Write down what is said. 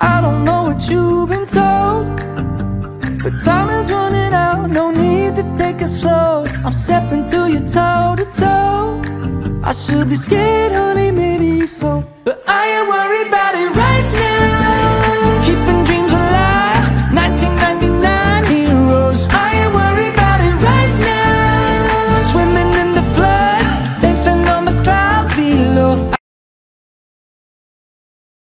I don't know what you've been told But time is running out, no need to take it slow. I'm stepping to you toe to toe I should be scared,